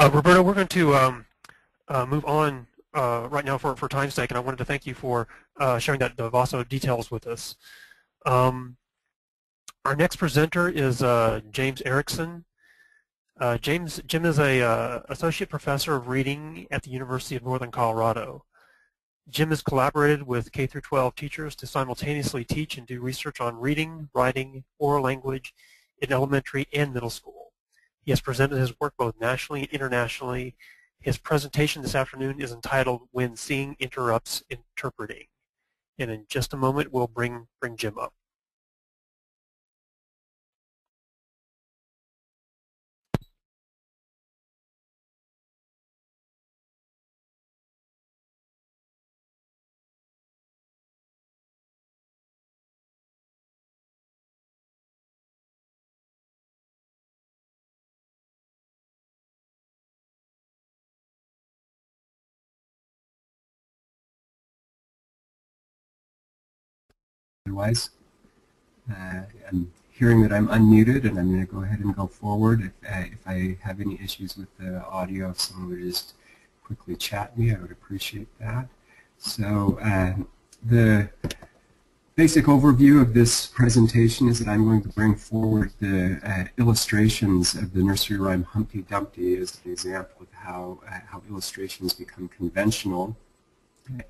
Uh, Roberto, we're going to um, uh, move on uh, right now for, for time's sake, and I wanted to thank you for uh, sharing that Vaso details with us. Um, our next presenter is uh, James Erekson. Uh, James Jim is a associate professor of reading at the University of Northern Colorado. Jim has collaborated with K through 12 teachers to simultaneously teach and do research on reading, writing, oral language in elementary and middle school. He has presented his work both nationally and internationally. His presentation this afternoon is entitled When Seeing Interrupts Interpreting. And in just a moment, we'll bring, bring Jim up. Otherwise. Uh, I'm hearing that I'm unmuted, and I'm going to go ahead and go forward. If, uh, if I have any issues with the audio, if someone would just quickly chat me, I would appreciate that. So uh, the basic overview of this presentation is that I'm going to bring forward the uh, illustrations of the nursery rhyme Humpty Dumpty as an example of how, uh, how illustrations become conventional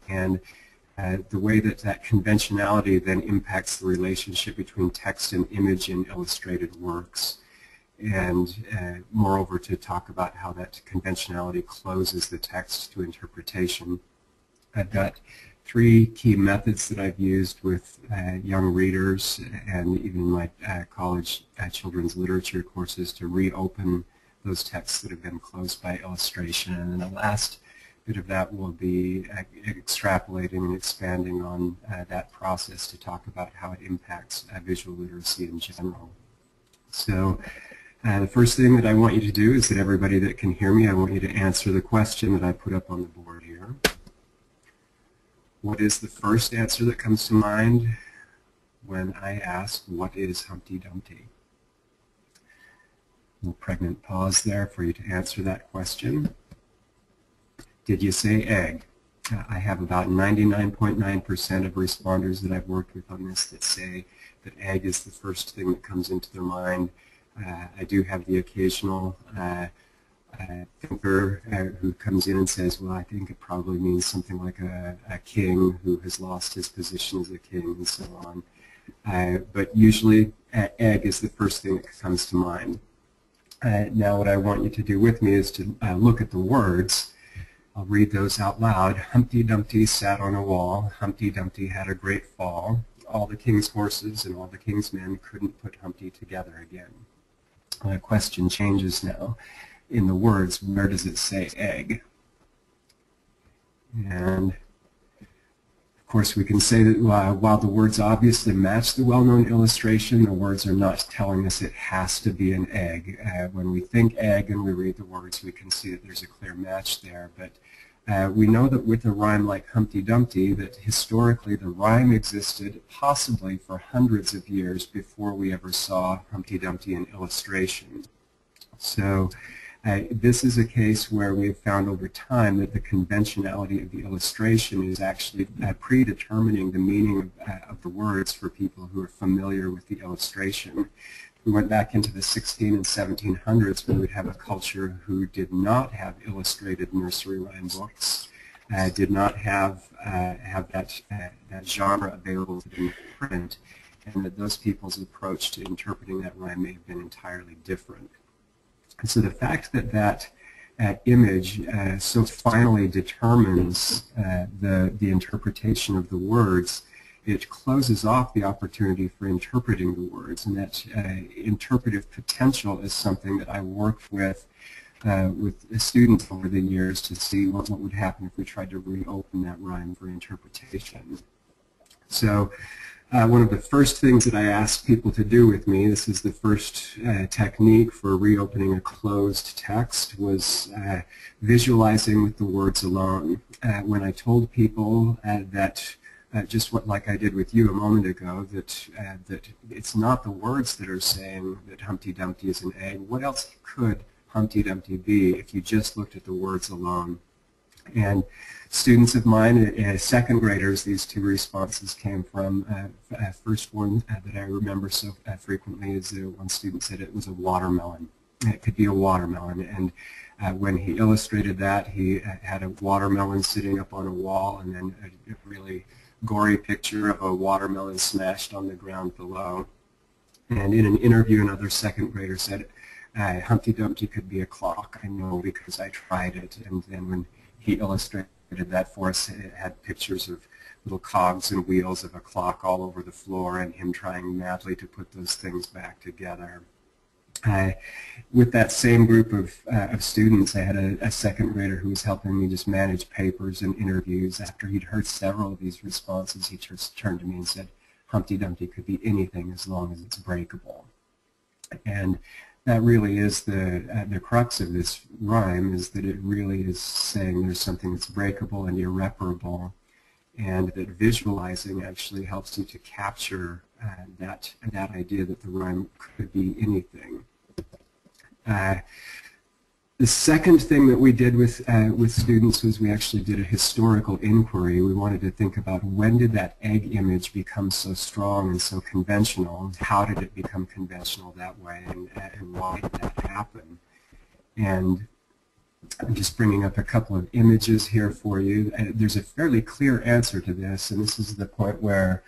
and uh, the way that that conventionality then impacts the relationship between text and image in illustrated works. And uh, moreover, to talk about how that conventionality closes the text to interpretation. I've got three key methods that I've used with uh, young readers and even my uh, college uh, children's literature courses to reopen those texts that have been closed by illustration. And then the last bit of that will be extrapolating and expanding on uh, that process to talk about how it impacts uh, visual literacy in general. So uh, the first thing that I want you to do is that everybody that can hear me, I want you to answer the question that I put up on the board here. What is the first answer that comes to mind when I ask, what is Humpty Dumpty? A little pregnant pause there for you to answer that question. Did you say egg? Uh, I have about 99.9% of responders that I've worked with on this that say that egg is the first thing that comes into their mind. Uh, I do have the occasional uh, uh thinker uh, who comes in and says, well, I think it probably means something like a, a king who has lost his position as a king and so on. Uh, but usually egg is the first thing that comes to mind. now what I want you to do with me is to look at the words I'll read those out loud. Humpty Dumpty sat on a wall. Humpty Dumpty had a great fall. All the king's horses and all the king's men couldn't put Humpty together again. My question changes now. In the words, where does it say egg? And course, we can say that uh, while the words obviously match the well-known illustration, the words are not telling us it has to be an egg. Uh, when we think egg and we read the words, we can see that there's a clear match there. But uh, we know that with a rhyme like Humpty Dumpty, that historically the rhyme existed possibly for hundreds of years before we ever saw Humpty Dumpty in illustration. So uh, this is a case where we've found over time that the conventionality of the illustration is actually uh, predetermining the meaning of, uh, of, the words for people who are familiar with the illustration. We went back into the 16 and 1700s when we would have a culture who did not have illustrated nursery rhyme books, uh, did not have, uh, have that, uh, that genre available in print, and that those people's approach to interpreting that rhyme may have been entirely different. And so the fact that that uh, image uh, so finally determines uh, the, the interpretation of the words, it closes off the opportunity for interpreting the words. And that uh, interpretive potential is something that I worked with uh, with students over the years to see what, what would happen if we tried to reopen that rhyme for interpretation. So uh, one of the first things that I ask people to do with me, this is the first uh, technique for reopening a closed text, was uh, visualizing with the words alone. Uh, when I told people uh, that, uh, just what like I did with you a moment ago, that, that it's not the words that are saying that Humpty Dumpty is an egg, what else could Humpty Dumpty be if you just looked at the words alone. And students of mine, uh, second graders, these two responses came from. Uh, uh, first one uh, that I remember so uh, frequently is uh, one student said it was a watermelon. It could be a watermelon. And when he illustrated that, he had a watermelon sitting up on a wall and then a really gory picture of a watermelon smashed on the ground below. And in an interview, another second grader said, Humpty Dumpty could be a clock. I know because I tried it. And then when he illustrated that for us. It had pictures of little cogs and wheels of a clock all over the floor and him trying madly to put those things back together. With that same group of, uh, of students, I had a, a, second grader who was helping me just manage papers and interviews. After he'd heard several of these responses, he just turned to me and said, Humpty Dumpty could be anything as long as it's breakable. And that really is the uh, the crux of this rhyme is that it really is saying there's something that's breakable and irreparable and that visualizing actually helps you to capture uh, that that idea that the rhyme could be anything. Uh, the second thing that we did with, uh, with students was we actually did a historical inquiry. We wanted to think about when did that egg image become so strong and so conventional, how did it become conventional that way, and, and why did that happen? And I'm just bringing up a couple of images here for you. Uh, there's a fairly clear answer to this, and this is the point where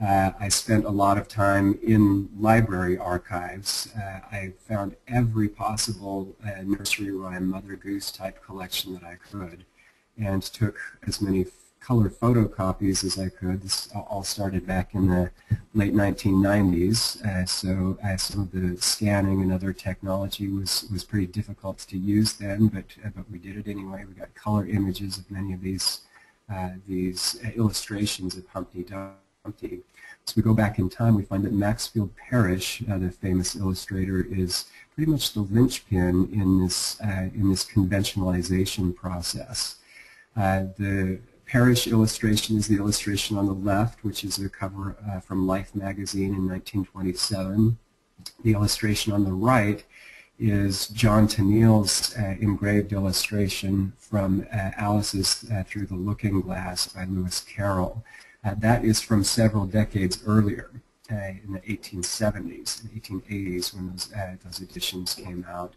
uh, I spent a lot of time in library archives. Uh, I found every possible uh, nursery rhyme Mother Goose type collection that I could and took as many color photocopies as I could. This all started back in the late 1990s, uh, so uh, some of the scanning and other technology was, was pretty difficult to use then, but, uh, but we did it anyway. We got color images of many of these, these illustrations of Humpty Dumpty Humpty. So we go back in time, we find that Maxfield Parrish, uh, the famous illustrator, is pretty much the linchpin in this, uh, in this conventionalization process. Uh, the Parrish illustration is the illustration on the left, which is a cover uh, from Life magazine in 1927. The illustration on the right is John Tenniel's uh, engraved illustration from uh, Alice's Through the Looking Glass by Lewis Carroll. Uh, that is from several decades earlier, uh, in the 1870s and 1880s when those, uh, those editions came out.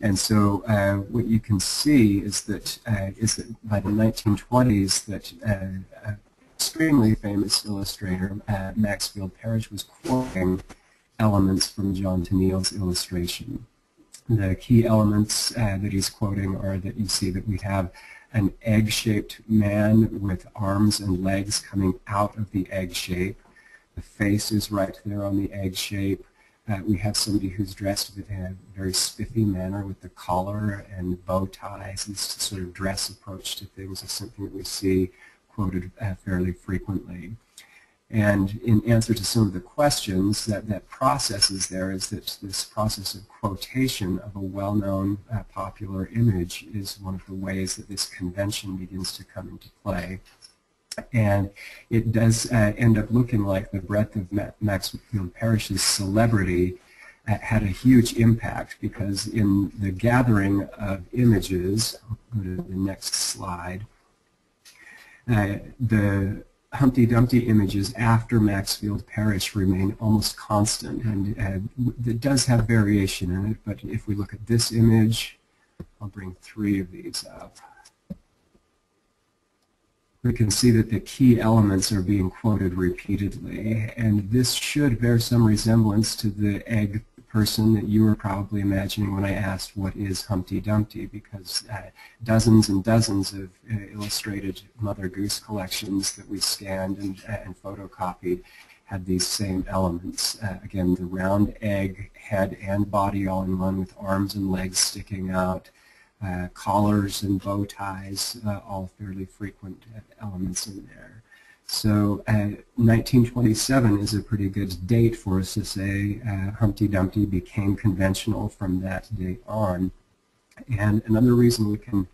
And so uh, what you can see is that, uh, is that by the 1920s that uh, extremely famous illustrator Maxfield Parrish was quoting elements from John Tenniel's illustration. The key elements that he's quoting are that you see that we have an egg-shaped man with arms and legs coming out of the egg shape. The face is right there on the egg shape. Uh, we have somebody who's dressed in a very spiffy manner with the collar and bow ties. This sort of dress approach to things is something that we see quoted uh, fairly frequently. And in answer to some of the questions, that, that process is there is that this process of quotation of a well-known uh, popular image is one of the ways that this convention begins to come into play. And it does uh, end up looking like the breadth of Ma Maxfield Parrish's celebrity uh, had a huge impact because in the gathering of images, I'll go to the next slide, uh, the Humpty Dumpty images after Maxfield Parrish remain almost constant, and uh, it does have variation in it, but if we look at this image, I'll bring three of these up. We can see that the key elements are being quoted repeatedly, and this should bear some resemblance to the egg person that you were probably imagining when I asked what is Humpty Dumpty because uh, dozens and dozens of uh, illustrated Mother Goose collections that we scanned and, uh, and photocopied had these same elements. Uh, again, the round egg, head and body all in one with arms and legs sticking out, uh, collars and bow ties, all fairly frequent elements in there. So uh, 1927 is a pretty good date for us to say uh, Humpty Dumpty became conventional from that date on. And another reason we can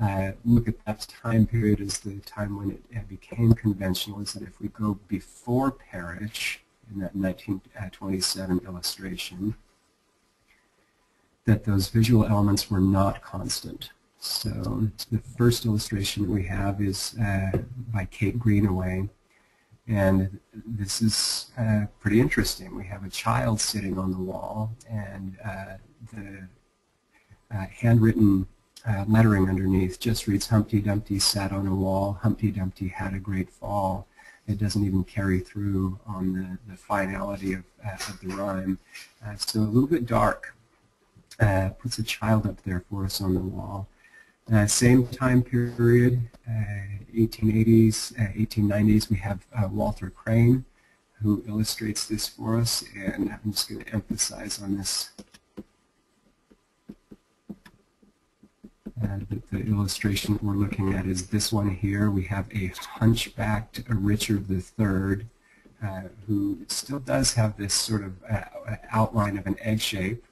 uh, look at that time period as the time when it uh, became conventional is that if we go before Parrish in that 1927 illustration, that those visual elements were not constant. So the first illustration we have is uh, by Kate Greenaway. And this is uh, pretty interesting. We have a child sitting on the wall, and uh, the uh, handwritten uh, lettering underneath just reads Humpty Dumpty sat on a wall, Humpty Dumpty had a great fall. It doesn't even carry through on the, the finality of, uh, of the rhyme. so a little bit dark. puts a child up there for us on the wall. Uh, same time period, uh, 1880s, uh, 1890s, we have uh, Walter Crane who illustrates this for us, and I'm just going to emphasize on this uh, that the illustration we're looking at is this one here. We have a hunchbacked Richard III uh, who still does have this sort of outline of an egg shape, uh,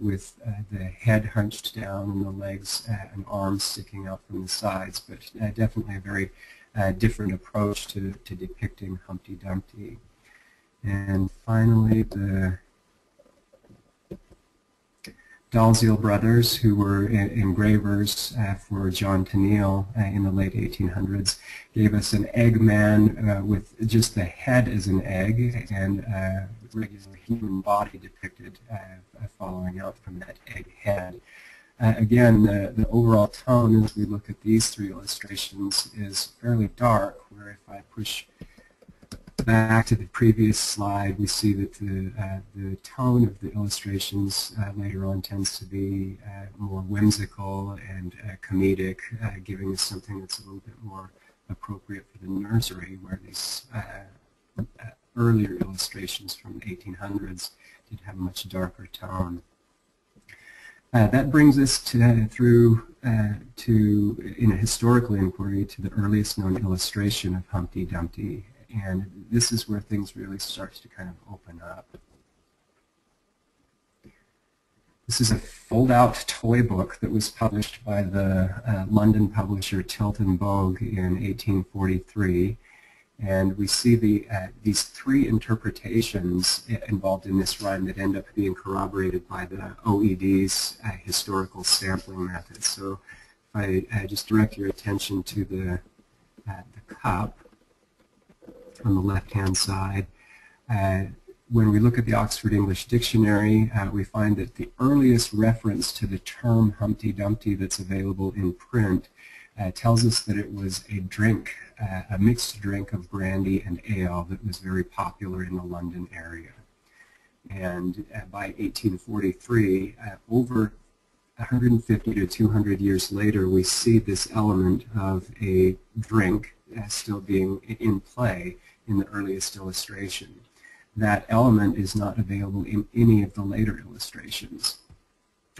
with uh, the head hunched down and the legs uh, and arms sticking out from the sides, but uh, definitely a very uh, different approach to, to depicting Humpty Dumpty. And finally, the Dalziel brothers, who were engravers uh, for John Tenniel uh, in the late 1800s, gave us an egg man uh, with just the head as an egg and regular human body depicted following out from that egg head. Uh, again, the, the overall tone as we look at these three illustrations is fairly dark, where if I push back to the previous slide, we see that the, uh, the tone of the illustrations uh, later on tends to be uh, more whimsical and uh, comedic, uh, giving us something that's a little bit more appropriate for the nursery, where these earlier illustrations from the 1800s did have a much darker tone. that brings us to, through to, in a historical inquiry, to the earliest known illustration of Humpty Dumpty and this is where things really start to kind of open up. This is a fold-out toy book that was published by the uh, London publisher Tilt and Bogue in 1843. And we see the, uh, these three interpretations involved in this rhyme that end up being corroborated by the OED's uh, historical sampling method. So if I uh, just direct your attention to the, uh, the cup, on the left-hand side. Uh, when we look at the Oxford English Dictionary, we find that the earliest reference to the term Humpty Dumpty that's available in print uh, tells us that it was a drink, uh, a mixed drink of brandy and ale that was very popular in the London area. And uh, by 1843, uh, over 150 to 200 years later, we see this element of a drink still being in play in the earliest illustration. That element is not available in any of the later illustrations.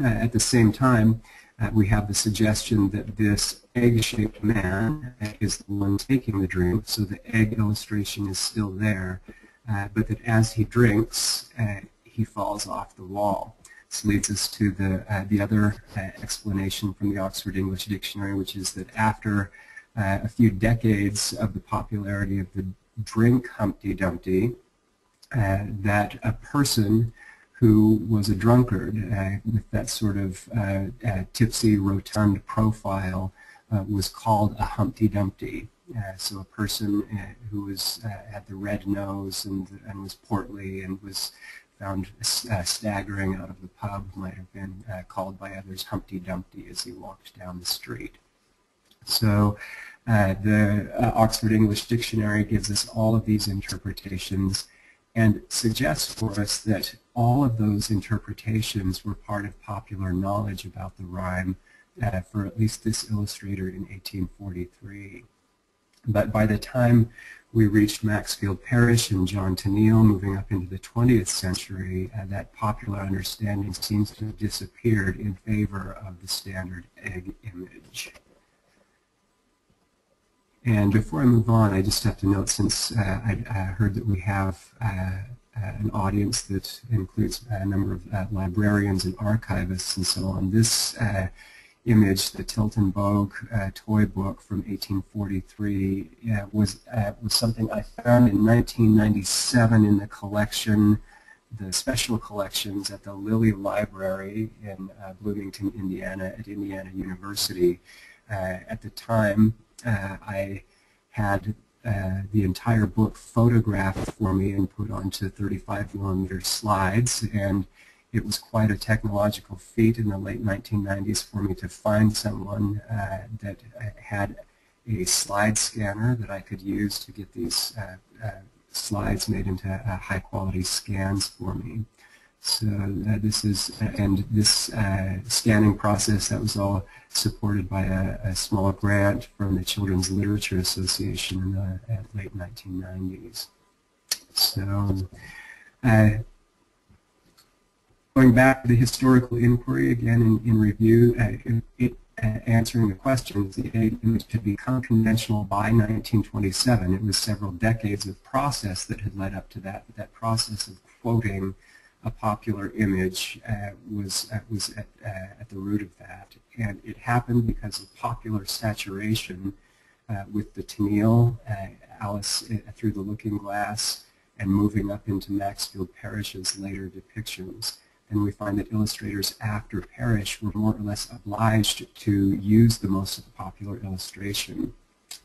Uh, at the same time, uh, we have the suggestion that this egg-shaped man is the one taking the drink, so the egg illustration is still there, uh, but that as he drinks, uh, he falls off the wall. This leads us to the, uh, the other uh, explanation from the Oxford English Dictionary, which is that after a few decades of the popularity of the drink Humpty Dumpty uh, that a person who was a drunkard uh, with that sort of uh, uh tipsy, rotund profile uh, was called a Humpty Dumpty. Uh, so a person who was had the red nose and, and was portly and was found staggering out of the pub might have been called by others Humpty Dumpty as he walked down the street. So uh, the uh, Oxford English Dictionary gives us all of these interpretations and suggests for us that all of those interpretations were part of popular knowledge about the rhyme uh, for at least this illustrator in 1843. But by the time we reached Maxfield Parrish and John Tenniel, moving up into the 20th century, uh, that popular understanding seems to have disappeared in favor of the standard egg image. And before I move on, I just have to note, since uh, I, I, heard that we have uh, uh an audience that includes a number of uh, librarians and archivists and so on, this uh, image, the Tilt and Bogue toy book from 1843, was, was something I found in 1997 in the collection the special collections at the Lilly Library in uh, Bloomington, Indiana at Indiana University. Uh, at the time, uh, I had uh, the entire book photographed for me and put onto 35 millimeter slides and it was quite a technological feat in the late 1990s for me to find someone uh, that had a slide scanner that I could use to get these uh, uh, slides made into uh, high quality scans for me. So uh, this is, and this uh, scanning process that was all supported by a, a, small grant from the Children's Literature Association in the late 1990s. So uh, going back to the historical inquiry again in, in review, uh, uh, answering the questions, the image to become conventional by 1927. It was several decades of process that had led up to that. That process of quoting a popular image uh, was uh, was at, uh, at, the root of that, and it happened because of popular saturation with the Tenniel, uh, Alice through the Looking Glass, and moving up into Maxfield Parrish's later depictions. And we find that illustrators after Parrish were more or less obliged to use the most popular illustration.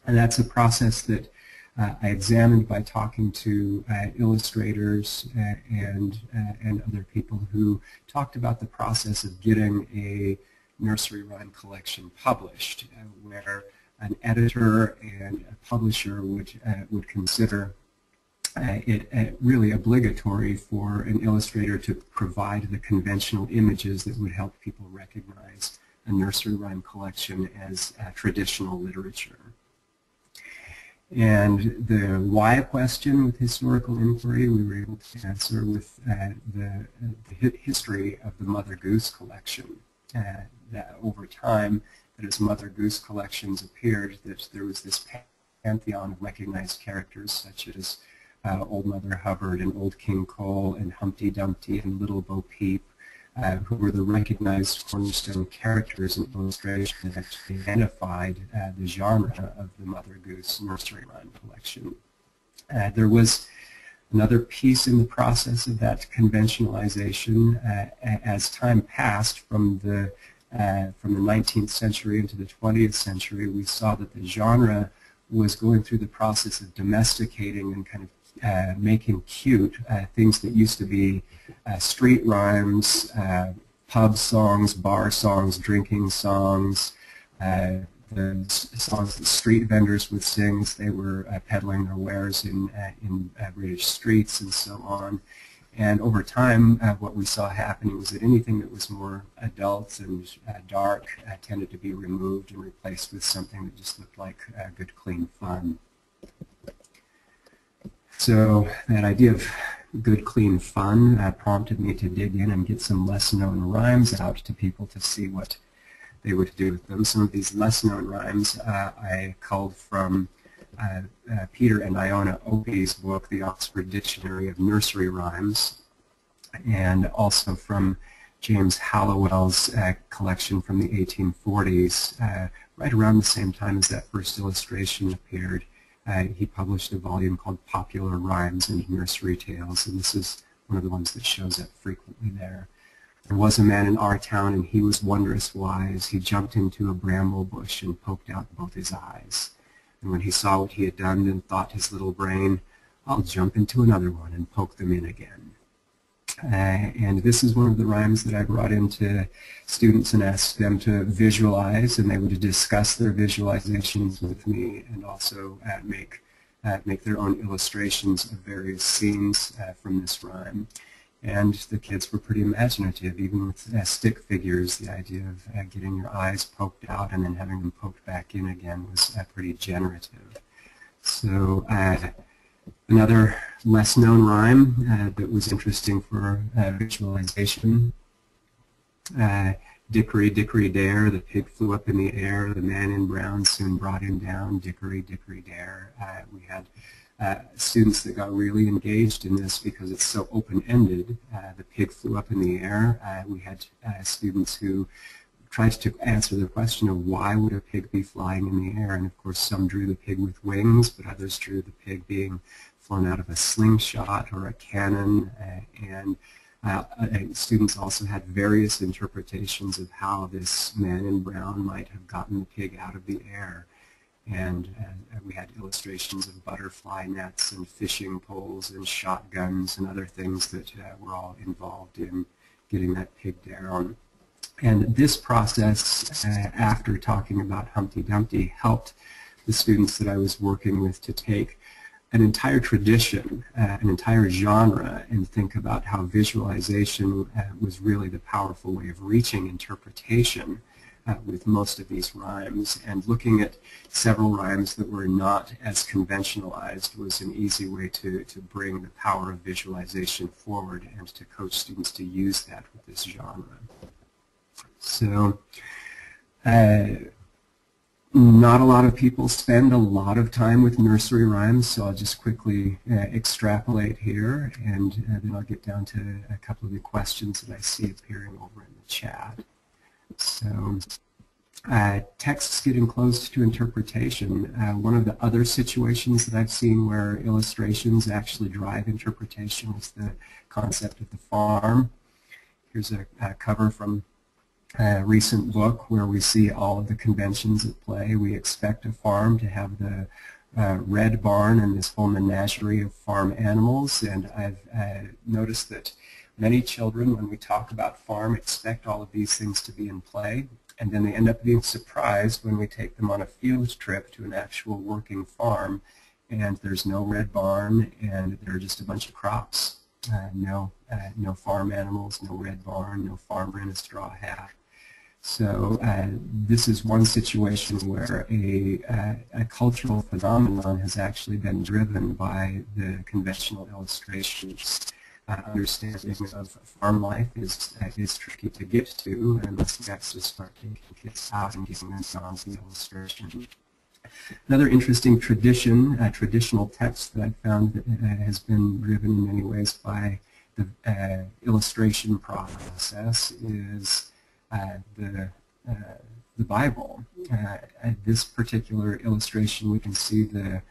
And that's a process that uh, I examined by talking to uh, illustrators uh, and, uh, and other people who talked about the process of getting a nursery rhyme collection published, uh, where an editor and a publisher would, uh, would consider it really obligatory for an illustrator to provide the conventional images that would help people recognize a nursery rhyme collection as traditional literature. And the why question with historical inquiry we were able to answer with uh, the, the, history of the Mother Goose collection. Uh, that over time, that as Mother Goose collections appeared, that there was this pantheon of recognized characters such as uh, Old Mother Hubbard and Old King Cole and Humpty Dumpty and Little Bo Peep uh, who were the recognized cornerstone characters in illustration that actually identified uh, the genre of the Mother Goose nursery rhyme collection. Uh, there was another piece in the process of that conventionalization uh, as time passed from the uh, from the 19th century into the 20th century, we saw that the genre was going through the process of domesticating and kind of uh, making cute uh, things that used to be uh, street rhymes, uh, pub songs, bar songs, drinking songs, uh, the songs that street vendors would sing. They were peddling their wares in, in British streets and so on. And over time, uh, what we saw happening was that anything that was more adult and uh, dark uh, tended to be removed and replaced with something that just looked like good, clean fun. So that idea of good, clean fun uh, prompted me to dig in and get some less-known rhymes out to people to see what they would do with them. Some of these less-known rhymes uh, I culled from uh, uh Peter and Iona Opie's book, The Oxford Dictionary of Nursery Rhymes, and also from James Halliwell's uh, collection from the 1840s, uh, right around the same time as that first illustration appeared uh, he published a volume called Popular Rhymes and Nursery Tales, and this is one of the ones that shows up frequently there. There was a man in our town, and he was wondrous wise. He jumped into a bramble bush and poked out both his eyes. And when he saw what he had done, and thought his little brain, I'll jump into another one and poke them in again. Uh, and this is one of the rhymes that I brought into students and asked them to visualize, and they would discuss their visualizations with me and also uh, make, uh, make their own illustrations of various scenes uh, from this rhyme. And the kids were pretty imaginative, even with uh, stick figures. The idea of getting your eyes poked out and then having them poked back in again was pretty generative. So Another less known rhyme uh, that was interesting for uh, visualization. Uh, dickory, dickory, dare, the pig flew up in the air, the man in brown soon brought him down, dickory, dickory, dare. Uh, we had uh, students that got really engaged in this because it's so open-ended. Uh, the pig flew up in the air. we had students who tried to answer the question of why would a pig be flying in the air, and of course some drew the pig with wings, but others drew the pig being flown out of a slingshot or a cannon, uh, and uh, uh, students also had various interpretations of how this man in brown might have gotten the pig out of the air. And uh, we had illustrations of butterfly nets and fishing poles and shotguns and other things that uh, were all involved in getting that pig down. And this process, uh, after talking about Humpty Dumpty, helped the students that I was working with to take an entire tradition, uh, an entire genre, and think about how visualization uh, was really the powerful way of reaching interpretation uh, with most of these rhymes. And looking at several rhymes that were not as conventionalized was an easy way to, to bring the power of visualization forward and to coach students to use that with this genre. So uh, not a lot of people spend a lot of time with nursery rhymes, so I'll just quickly uh, extrapolate here, and uh, then I'll get down to a couple of the questions that I see appearing over in the chat. So uh, texts getting close to interpretation. Uh, one of the other situations that I've seen where illustrations actually drive interpretation is the concept of the farm. Here's a, a cover from a recent book where we see all of the conventions at play. We expect a farm to have the uh, red barn and this whole menagerie of farm animals, and I've uh, noticed that many children, when we talk about farm, expect all of these things to be in play, and then they end up being surprised when we take them on a field trip to an actual working farm, and there's no red barn, and there are just a bunch of crops. Uh, no, uh, no farm animals, no red barn, no farmer in a straw hat. So uh, this is one situation where a, uh, a, cultural phenomenon has actually been driven by the conventional illustrations. Uh, understanding of farm life is, uh, is tricky to get to unless you actually start taking kids out and giving them the illustration. Another interesting tradition, uh, traditional text that I found uh, has been driven in many ways by the illustration process is uh, the uh, the Bible. Uh, this particular illustration, we can see the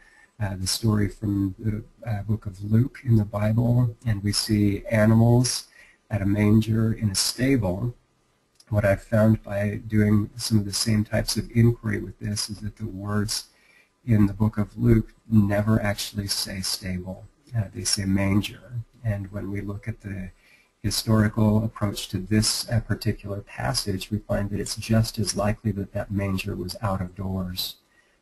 the story from the book of Luke in the Bible, and we see animals at a manger in a stable. What I've found by doing some of the same types of inquiry with this is that the words in the book of Luke never actually say stable. Uh, they say manger. And when we look at the historical approach to this uh, particular passage, we find that it's just as likely that that manger was out of doors.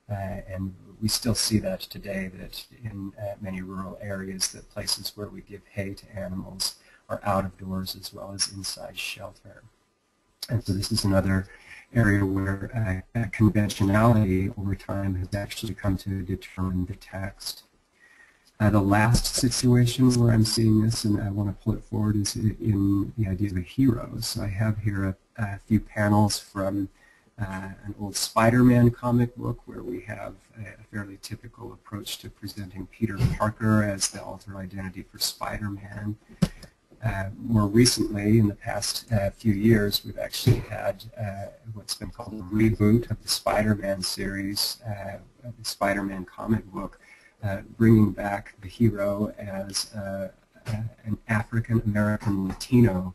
Uh, and we still see that today, that in uh, many rural areas, that places where we give hay to animals are out of doors as well as inside shelter. And so this is another area where uh, conventionality over time has actually come to determine the text. Uh, the last situation where I'm seeing this, and I want to pull it forward, is in the idea of a hero. So I have here a, a few panels from uh, an old Spider-Man comic book where we have a fairly typical approach to presenting Peter Parker as the alter identity for Spider-Man. Uh, more recently, in the past uh, few years, we've actually had uh, what's been called a reboot of the Spider-Man series, uh, the Spider-Man comic book, Uh, bringing back the hero as uh, uh, an African American Latino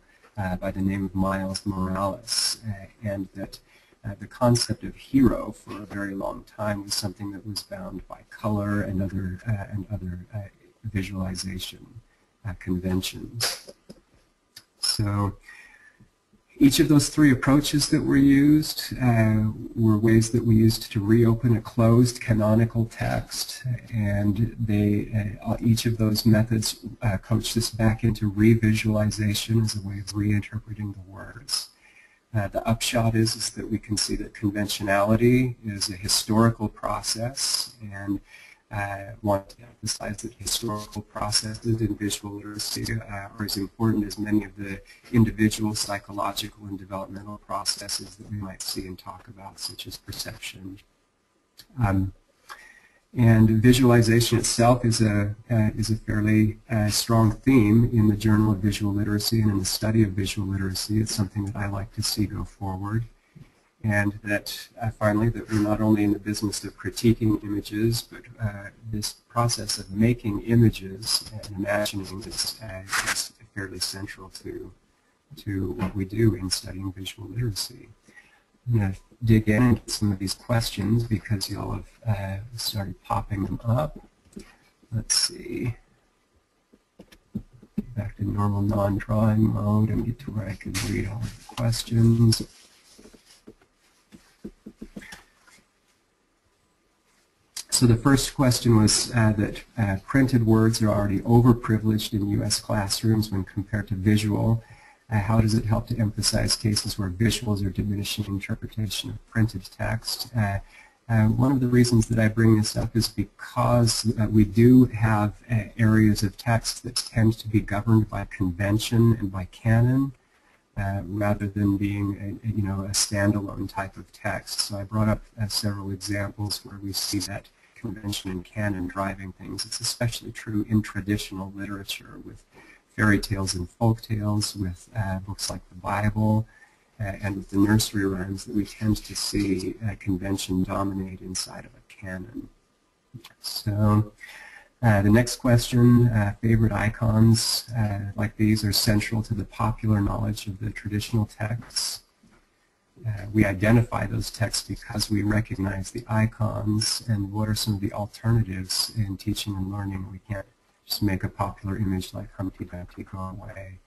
by the name of Miles Morales, uh, and that uh, the concept of hero for a very long time was something that was bound by color and other and other visualization conventions. So each of those three approaches that were used uh, were ways that we used to reopen a closed canonical text, and they uh, each of those methods uh, coached us back into revisualization as a way of reinterpreting the words. Uh, the upshot is, is that we can see that conventionality is a historical process, and I want to emphasize that historical processes in visual literacy uh, are as important as many of the individual psychological and developmental processes that we might see and talk about, such as perception. Um, and visualization itself is a, uh, is a fairly uh, strong theme in the Journal of Visual Literacy and in the study of visual literacy. It's something that I like to see go forward. And that uh, finally that we're not only in the business of critiquing images, but uh, this process of making images and imagining is, uh, is fairly central to, to what we do in studying visual literacy. I'm going to dig in into some of these questions because y'all have uh, started popping them up. Let's see. Back to normal non-drawing mode and get to where I can read all the questions. So the first question was uh, that uh, printed words are already overprivileged in U.S. classrooms when compared to visual. Uh, how does it help to emphasize cases where visuals are diminishing interpretation of printed text? Uh, uh, one of the reasons that I bring this up is because uh, we do have areas of text that tend to be governed by convention and by canon. Uh, rather than being a, you know a standalone type of text. So I brought up uh, several examples where we see that convention and canon driving things. It's especially true in traditional literature with fairy tales and folk tales, with uh, books like the Bible, uh, and with the nursery rhymes that we tend to see uh, convention dominate inside of a canon. So uh, the next question, uh, favorite icons like these are central to the popular knowledge of the traditional texts. Uh, we identify those texts because we recognize the icons and what are some of the alternatives in teaching and learning. We can't just make a popular image like Humpty Dumpty go away.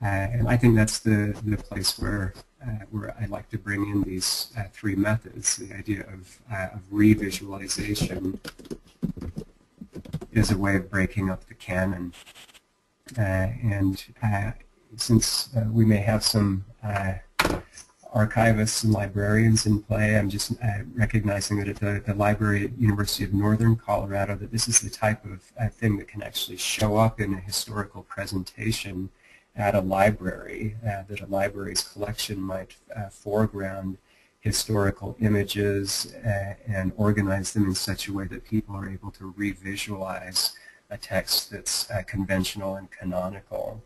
Uh, and I think that's the, the place where, uh, where I like to bring in these uh, three methods. The idea of, uh, of revisualization is a way of breaking up the canon. Uh, and since we may have some archivists and librarians in play. I'm just uh, recognizing that at the, the, library at University of Northern Colorado that this is the type of uh, thing that can actually show up in a historical presentation at a library, uh, that a library's collection might uh, foreground historical images uh, and organize them in such a way that people are able to revisualize a text that's uh, conventional and canonical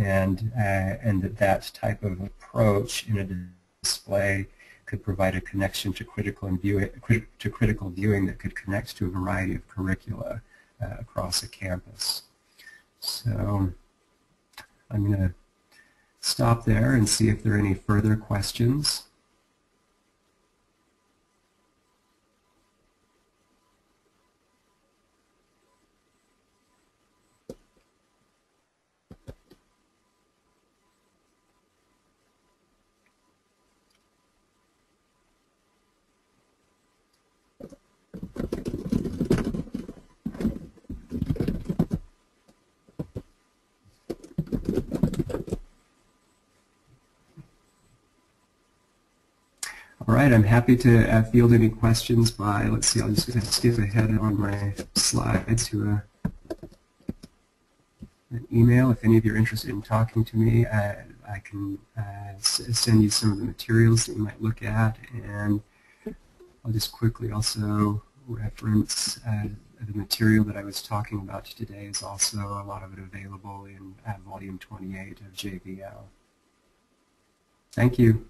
and uh, and that that type of approach in a display could provide a connection to critical and view to critical viewing that could connect to a variety of curricula uh, across a campus. So I'm going to stop there and see if there are any further questions. All right, I'm happy to uh, field any questions by, let's see, I'll just skip ahead on my slide to a, an email. If any of you are interested in talking to me, uh, I can uh, send you some of the materials that you might look at, and I'll just quickly also reference uh, the material that I was talking about today is also a lot of it available in uh, volume 28 of JVL. Thank you.